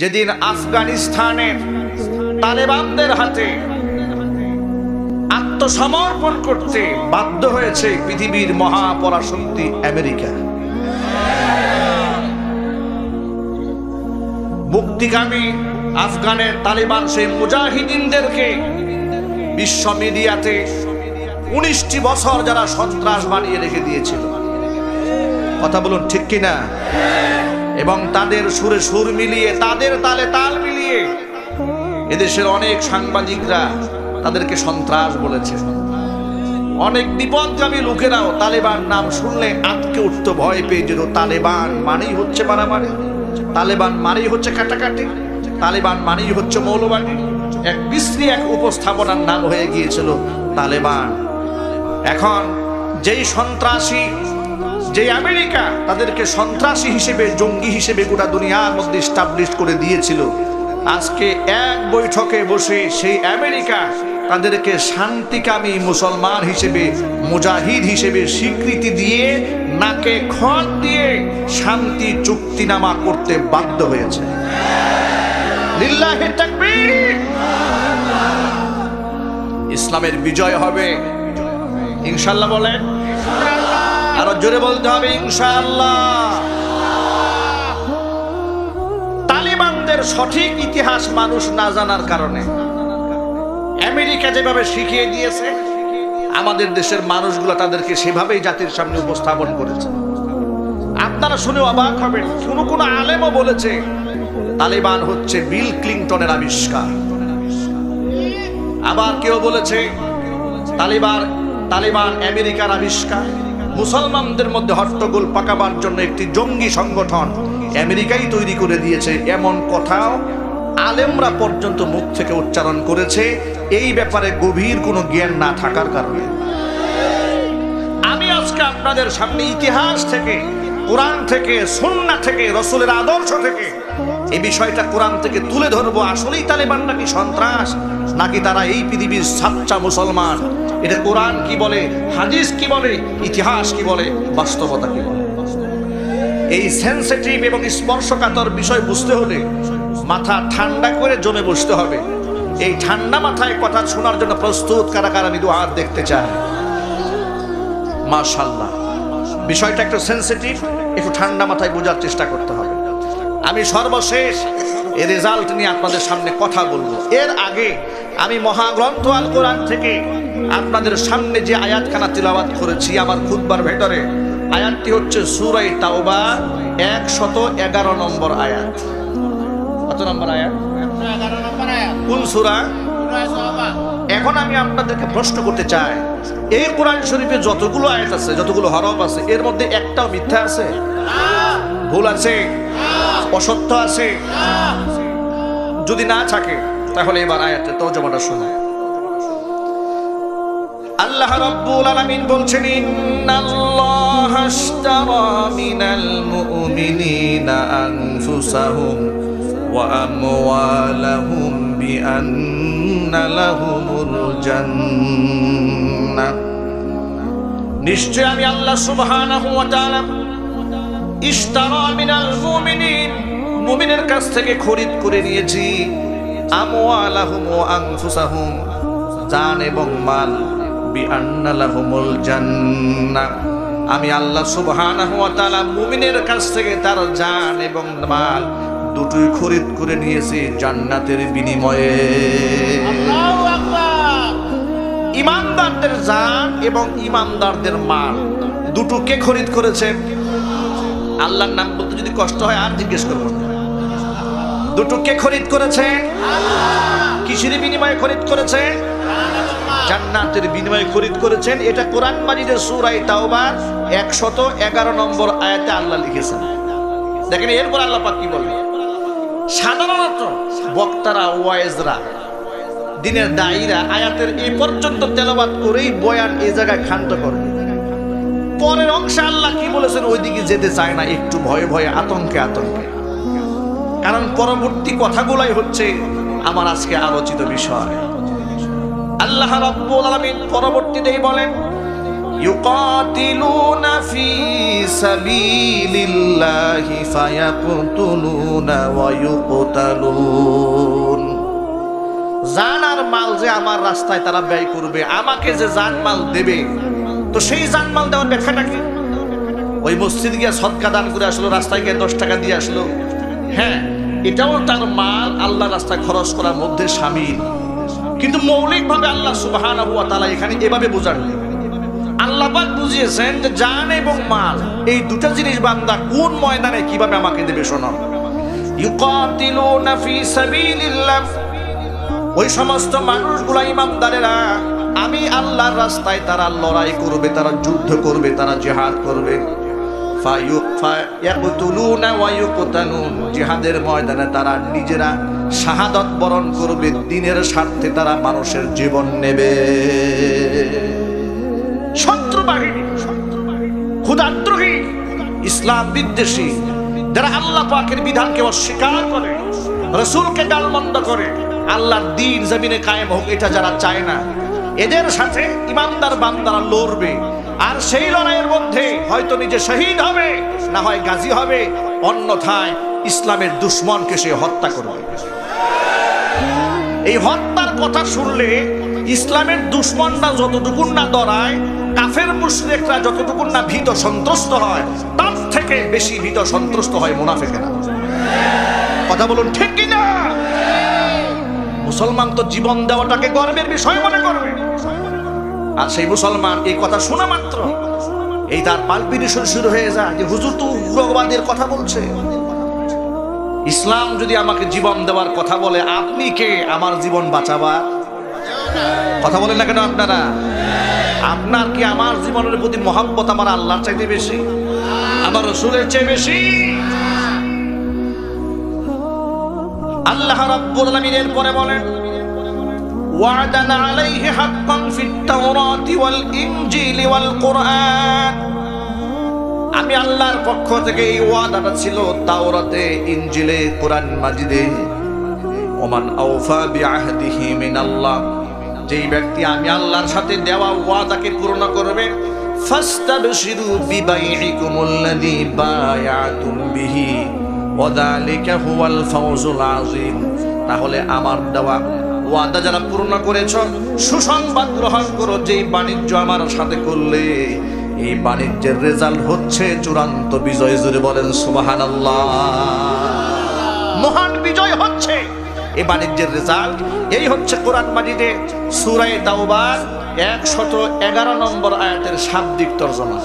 যেদিন আফগানিস্তানের তালেবানদের হাতে আত্মসমর্পণ করতে বাধ্য হয়েছে পৃথিবীর মহাপরাশক্তি আমেরিকা। মুক্তিগামী আফগানের তালেবান সেই মুজাহিদিনদেরকে বিশ্ব মিডিয়াতে উনিশটি বছর যারা সন্ত্রাস বানিয়ে রেখে দিয়েছিল। কথা বলুন ঠিক কিনা? এবং তাদের সুরে সুর মিলিয়ে, তাদের তালে তাল মিলিয়ে এদেশের অনেক সাংবাদিকরা তাদেরকে সন্ত্রাস বলেছে। অনেক বিপদগামী লোকেরাও তালেবান নাম শুনলে আটকে উঠতো ভয় পেয়ে যেত। তালেবান মানেই হচ্ছে মারামারি তালেবান মানেই হচ্ছে কাটাকাটি। তালেবান মানেই হচ্ছে মৌলবাদী। এক বিশ্রী এক উপস্থাপনার নাম হয়ে গিয়েছিল তালেবান। এখন যেই সন্ত্রাসী যে আমেরিকা তাদেরকে সন্ত্রাসী হিসেবে, জঙ্গি হিসেবে গোটা দুনিয়ার মধ্যে স্টাবলিশ করে দিয়েছিল। আজকে এক বৈঠকে বসে সেই আমেরিকা তাদেরকে শান্তিকামী মুসলমান হিসেবে, মুজাহিদ হিসেবে স্বীকৃতি দিয়ে, নাকে খড় দিয়ে শান্তি চুক্তিনামা করতে বাধ্য হয়েছে। ইসলামের বিজয় হবে। ইনশাল্লাহ বলেন। জোরে বলতে হবে, ইনশাআল্লাহ। তালিবানদের সঠিক ইতিহাস মানুষ না জানার কারণে। আমেরিকা যেভাবে শিখিয়ে দিয়েছে, আমাদের দেশের মানুষগুলো তাদেরকে সেভাবেই জাতির সামনে উপস্থাপন করেছে। আপনারা শুনে অবাক হবেন, কোনো কোনো আলেমও বলেছে, তালিবান হচ্ছে বিল ক্লিংটনের আবিষ্কার। আবার কেউ বলেছে তালিবান তালিবান আমেরিকার আবিষ্কার। মুসলমানদের মধ্যে হট্টগোল পাকাবার জন্য একটি জঙ্গি সংগঠন আমেরিকাই তৈরি করে দিয়েছে। এমন কথাও আলেমরা পর্যন্ত মুখ থেকে উচ্চারণ করেছে। এই ব্যাপারে গভীর কোনো জ্ঞান না থাকার কারণে। আমি আজকে আপনাদের সামনে ইতিহাস থেকে, কোরআন থেকে সন্না থেকে, রসুলের আদর্শ থেকে, এই বিষয়টা কোরআন থেকে তুলে ধরবো। আসলেই তালেবান নাকি সন্ত্রাস? নাকি তারা এই পৃথিবীর সাচ্চা মুসলমান? এটা কোরআন কি বলে? হাদিস কি বলে? ইতিহাস কি বলে? বাস্তবতা কি বলে? এই সেন্সিটিভ এবং স্পর্শকাতর বিষয় বুঝতে হলে মাথা ঠান্ডা করে জমে বসতে হবে। এই ঠান্ডা মাথায় কথা শোনার জন্য প্রস্তুত কারা কারা নিদু হাত দেখতে চায়? মাশাল্লাহ বিষয়টা একটু সেন্সিটিভ একটু ঠান্ডা মাথায় বোঝার চেষ্টা করতে হবে। আমি সর্বশেষ এর রেজাল্ট নিয়ে আপনাদের সামনে কথা বলব। এর আগে আমি মহাগ্রন্থ আল কোরআন থেকে আপনাদের সামনে যে আয়াতখানা তিলাবাত করেছি আমার খুদবার ভেতরে, আয়াতটি হচ্ছে সুরাই তাওবা একশত এগারো নম্বর আয়াত। কত নম্বর আয়াত? কোন সুরা? এখন আমি আপনাদেরকে প্রশ্ন করতে চাই, এই কোরআন শরীফে যতগুলো আয়াত আছে, যতগুলো হরফ আছে, এর মধ্যে একটাও মিথ্যা আছে? ভুল আছে, অসত্য আছে। যদি না থাকে, তাহলে এবার আয়াতের তর্জমাটা শুনে। আল্লাহ রাব্বুল আলামিন বলছেন, ইন্নাল্লাহা আশতারা মিনাল মুমিনিনা আনফুসাহুম ওয়া আমওয়ালাহুম বিআন্না লাহুমুল জান্নাহ। নিশ্চয় আমি আল্লাহ সুবহানাহু ওয়া তাআলা ইশতারা মিনাল মুমিনিন। মুমিনের কাছ থেকে খরিদ করে নিয়েছি। আমওয়ালাহুম ওয়া আনফুসাহুম। জান এবং মাল। বিআন্না লাহুমুল জান্নাহ। আমি আল্লাহ সুবহানাহু ওয়া তাআলা মুমিনের কাছ থেকে তার জান এবং মাল দুটোই খরিদ করে নিয়েছি জান্নাতের বিনিময়ে। আল্লাহু আকবার! ইমানদারদের জান এবং ইমানদারদের মাল দুটো কে খরিদ করেছেন আল্লাহর নাম বলতে যদি কষ্ট হয়, আর জিজ্ঞেস করব দুটো কে খরিদ করেছে? কিসের বিনিময়ে খরিদ করেছে? জান্নাতের বিনিময়ে খরিদ করেছেন। এটা কোরআন মাজিদের সুরাই তাওবার, একশত এগারো নম্বর আয়াতে আল্লাহ লিখেছেন। দেখেন, এরপর আল্লাহ পাক কি বলবেন সাধারণত বক্তারা, ওয়াইজরা দিনের দায়ীরা আয়াতের এই পর্যন্ত তেলাবাদ করেই বয়ান এই জায়গায় ক্ষান্ত করবে পরের অংশে আল্লাহ কি বলেছেন? ওইদিকে যেতে চায় না, একটু ভয়ে ভয়ে, আতঙ্কে আতঙ্কে। কারণ পরবর্তী কথাগুলাই হচ্ছে আমার আজকে আলোচিত বিষয়। আল্লাহ রাব্বুল আলামিন পরবর্তীতেই বলেন, ইউকাতিলুনা ফি সাবিলিল্লাহি ফায়াকুতুলুনা ওয়া ইউকতালুন। জান আর মাল যে আমার রাস্তায় তারা ব্যয় করবে, আমাকে যে জান মাল দেবে তো সেই জানমাল দেওয়ার ব্যাখ্যাটা কি ওই মসজিদ গিয়ে সৎকা দান করে আসলো, রাস্তায় গিয়ে দশ টাকা দিয়ে আসলো। হ্যাঁ এটাও তার মাল, আল্লাহ রাস্তায় খরচ করার মধ্যে সামিল। কিন্তু মৌলিকভাবে আল্লাহ সুবাহান তালা এখানে এভাবে বোঝাননি আল্লাহ পাক বুঝিয়েছেন যে জান এবং মাল, এই দুটো জিনিস বান্দা কোন ময়দানে কীভাবে আমাকে দেবে শোনো। ওই সমস্ত মানুষগুলা ইমামদারেরা আমি আল্লাহর রাস্তায় তারা লড়াই করবে, তারা যুদ্ধ করবে, তারা জিহাদ করবে। জিহাদের ময়দানে তারা নিজেরা শাহাদত বরণ করবে, দিনের স্বার্থে তারা মানুষের জীবন নেবে। শত্রু বাহিনী ক্ষুদাদ্রোহী ইসলাম বিদ্বেষী, যারা আল্লাহ পাকের বিধানকে অস্বীকার করে, রসুলকে গালমন্দ করে, আল্লাহর দিন জমিনে কায়েম হোক, এটা যারা চায় না এদের সাথে ইমানদার বান্দারা লড়বে। আর সেই লড়াইয়ের মধ্যে হয়তো নিজে শহীদ হবে, না হয় গাজী হবে, অন্যথায় ইসলামের দুশ্মনকে সে হত্যা করবে। এই হত্যার কথা শুনলে ইসলামের দুশ্মনরা যতটুকুন না দড়ায় কাফের মুশরিকরা যতটুকুন না ভীত সন্ত্রস্ত হয়, তার থেকে বেশি ভীত সন্ত্রস্ত হয় মুনাফিকেরা। কথা বলুন, ঠিক কি না মুসলমান তো জীবন দেওয়াটাকে গর্বের বিষয় মনে করবে। আর সেই মুসলমান এই কথা শোনা মাত্র। এই তার পালপিটিশন শুরু হয়ে যায় যে হুজুর তো উগ্রবাদের কথা বলছে। ইসলাম যদি আমাকে জীবন দেওয়ার কথা বলে, আপনি কে? আমার জীবন বাঁচাবার? কথা বলেন না কেন আপনারা? আপনার কি আমার জীবনের প্রতি মহাব্বত আমার আল্লাহর চাইতে বেশি? আমার রসুলের চেয়ে বেশি? আল্লাহ রাব্বুল আলামিন এর পরে বলেন وعدا عليه حقا في التوراة والإنجيل والقرآن আমি আল্লাহর পক্ষ থেকে এই ওয়াদাটা ছিল তাওরাতে ইনজিলে কোরআন মাজিদে ওমান আউফা বিআহদিহি মিনাল্লাহ যেই ব্যক্তি আমি আল্লাহর সাথে দেওয়া ওয়াদাকে পূর্ণ করবে ফাস্তাবশিরু বিবাইইকুমুল্লাযী বায়াতুম বিহি ওয়াদালিকা হুয়াল ফাওজুল আযীম তাহলে আমার দেওয়া ওয়াদা যারা পূর্ণ করেছ, সুসংবাদ গ্রহণ করো, যেই বাণিজ্য আমার সাথে করলে, এই বাণিজ্যের রেজাল্ট হচ্ছে চূড়ান্ত বিজয়। জুড়ে বলেন, সুবহানাল্লাহ। মহান বিজয় হচ্ছে, এই বাণিজ্যের রেজাল্ট এই হচ্ছে কোরআন মাজিদে সুরাই তাওবার একশত এগারো নম্বর আয়াতের শাব্দিক তর্জমা।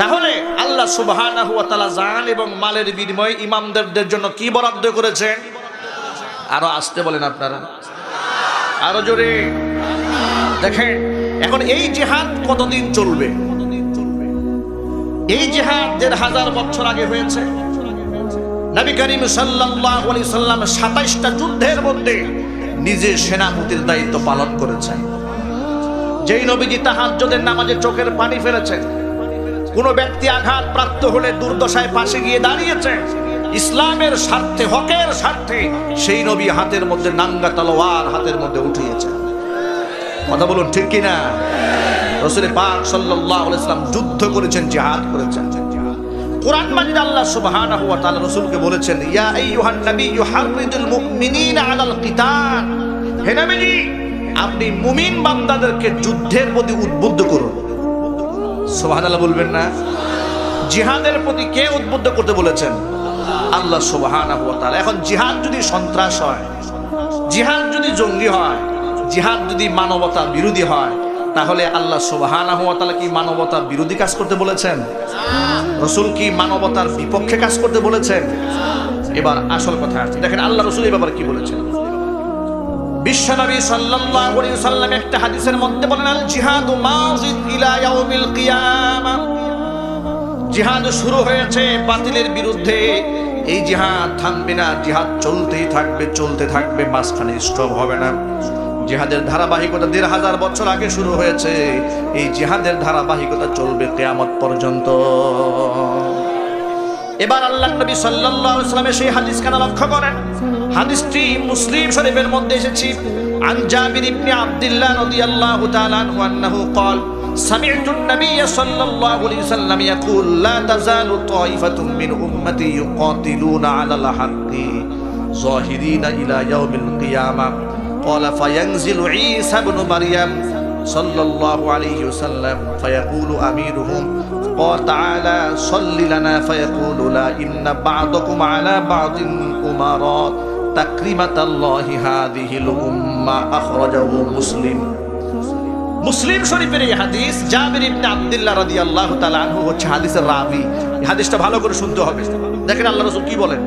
তাহলে আল্লাহ তাআলা জান এবং মালের বিনিময়ে ইমামদারদের জন্য কি বরাদ্দ করেছেন? আরও আসতে বলেন আপনারা। আরও জোরে। দেখেন, এখন এই জেহাদ কতদিন চলবে? এই জেহাদ দেড় হাজার বছর আগে হয়েছে। নবী করিম আলাইহি সাল্লাম 27টা যুদ্ধের মধ্যে নিজে সেনাপতির দায়িত্ব পালন করেছেন। যেই নবীজি তাহাজ্জুদের নামাজে চোখের পানি ফেলেছেন। কোন ব্যক্তি আঘাত প্রাপ্ত হলে দুর্দশায় পাশে গিয়ে দাঁড়িয়েছেন ইসলামের স্বার্থে, হকের স্বার্থে সেই নবী হাতের মধ্যে নাঙ্গা তলোয়ার হাতের মধ্যে উঠিয়েছেন। কথা বলুন ঠিক কিনা? রসুলের পাক সাল্লাম যুদ্ধ করেছেন, জিহাদ করেছেন। কোরআন বলেছেন, ইয়া আপনি মুমিন যুদ্ধের প্রতি উদ্বুদ্ধ করুন। বলবেন না? জিহাদের প্রতি কে উদ্বুদ্ধ করতে বলেছেন? আল্লাহ তাআলা। এখন জিহাদ যদি সন্ত্রাস হয়, জিহাদ যদি জঙ্গি হয়, জিহাদ যদি মানবতা বিরোধী হয়, তাহলে আল্লাহ তাআলা কি মানবতা বিরোধী কাজ করতে বলেছেন? রসুল কি মানবতার বিপক্ষে কাজ করতে বলেছেন? এবার আসল কথা আছে দেখেন, আল্লাহ রসুল এই ব্যাপারে কি বলেছেন? বিশ্বনবী সাল্লাম একটা হাদিসের মধ্যে বলেন আল জিহাদু ইলা ইয়াউমিল জিহাদ শুরু হয়েছে বাতিলের বিরুদ্ধে এই জিহাদ থামবে না জিহাদ চলতেই থাকবে চলতে থাকবে মাঝখানে স্টপ হবে না জিহাদের ধারাবাহিকতা দেড় হাজার বছর আগে শুরু হয়েছে এই জিহাদের ধারাবাহিকতা চলবে কেয়ামত পর্যন্ত এবার আল্লাহ নবী সাল্লাল্লাহু আলাইহি সাল্লামের সেই হাদিস কানা লক্ষ্য করেন হাদিসটি মুসলিম শরীফের মধ্যে এসেছে আন জাবির ইবনে আব্দুল্লাহ রাদিয়াল্লাহু তাআলা আনহু আন্নাহু قال سمعت النبي صلى الله عليه وسلم يقول لا تزال طائفة من أمتي يقاتلون على الحق ظاهرين إلى يوم القيامة. قال فينزل عيسى بن مريم صلى الله عليه وسلم فيقول أميرهم قال تعالى صل لنا. فيقول لا إن بعضكم على بعض أمراء تكريمة الله هذه الأمة. أخرجه مسلم. মুসলিম শরীফের এই হাদিস জাবির ইবনে আব্দুল্লাহ রাদিয়াল্লাহু তাআলা আনহু হচ্ছে হাদিসের রাবি। এই হাদিসটা ভালো করে শুনতে হবে। দেখেন আল্লাহ রাসূল কি বলেন?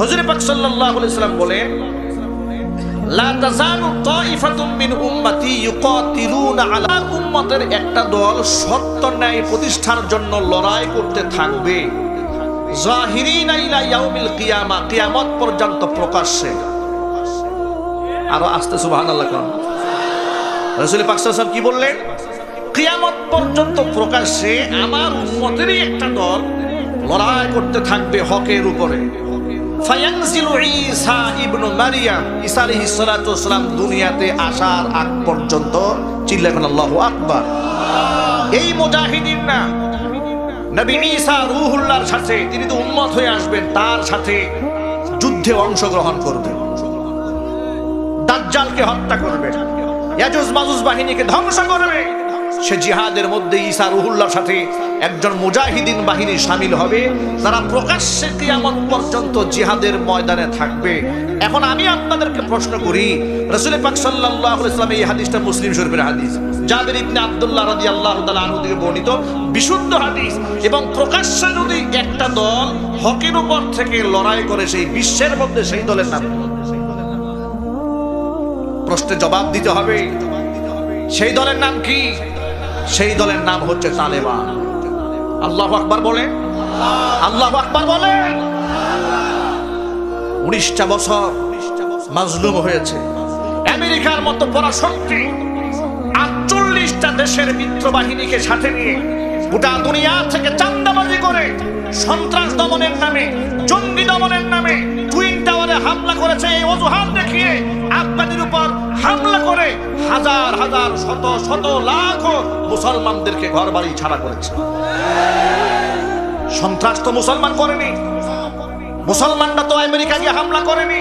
হুজুর পাক সাল্লাল্লাহু আলাইহি সাল্লাম বলেন, লা তাজালু তাইফাতুম মিন উম্মতি ইউকাতিলুনা আলা উম্মতের একটা দল সত্য ন্যায় প্রতিষ্ঠার জন্য লড়াই করতে থাকবে। জাহিরিনা ইলা ইয়াউমিল কিয়ামা, কিয়ামত পর্যন্ত প্রকাশ্যে। আরও আস্তে সুবহানাল্লাহ কোন। রসুল পাকসাম কি বললেন? কিয়ামত পর্যন্ত প্রকাশ্যে আমার উম্মতেরই একটা দল লড়াই করতে থাকবে হকের উপরে। দুনিয়াতে আসার আগ পর্যন্ত চিল্লাবেন আল্লাহু আকবার। এই মুজাহিদিন না, নবী ঈসা রূহুল্লাহর সাথে, তিনি তো হয়ে আসবেন, তার সাথে যুদ্ধে অংশগ্রহণ করবেন। দাজ্জালকে হত্যা করবে বাহিনীকে ধ্বংস করবে। সে জিহাদের মধ্যে ঈসা রুহুল্লাহর সাথে একজন মুজাহিদিন বাহিনী সামিল হবে প্রকাশ্যে কিয়ামত পর্যন্ত জিহাদের ময়দানে থাকবে। এখন আমি আপনাদেরকে প্রশ্ন করি রাসূল পাক আলাইহি এই হাদিসটা মুসলিম শরীফের হাদিস। জাবির ইবনে আব্দুল্লাহ রাদিয়াল্লাহু তাআলা আনহু থেকে বর্ণিত বিশুদ্ধ হাদিস এবং প্রকাশ্যে যদি একটা দল হকের উপর থেকে লড়াই করে, সেই বিশ্বের মধ্যে সেই দলের নাম। প্রশ্নের জবাব দিতে হবে। সেই দলের নাম কি? সেই দলের নাম হচ্ছে তালেবান। আল্লাহ আকবার বলে আল্লাহ আকবার বলে উনিশটা বছর মাজলুম হয়েছে। আমেরিকার মতো পরাশক্তি আটচল্লিশটা দেশের মিত্র বাহিনীকে সাথে নিয়ে গোটা দুনিয়া থেকে চান্দাবাজি করে সন্ত্রাস দমনের নামে, জঙ্গি দমনের নামে হাজার হাজার, শত শত লাখ মুসলমানদেরকে ঘর বাড়ি ছাড়া করেছে। সন্ত্রাস তো মুসলমান করেনি। মুসলমানরা তো আমেরিকা গিয়ে হামলা করেনি।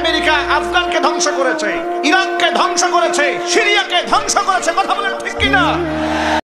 আমেরিকা আফগানকে ধ্বংস করেছে, ইরাককে ধ্বংস করেছে, সিরিয়াকে ধ্বংস করেছে, কথা বলেন ঠিক কিনা?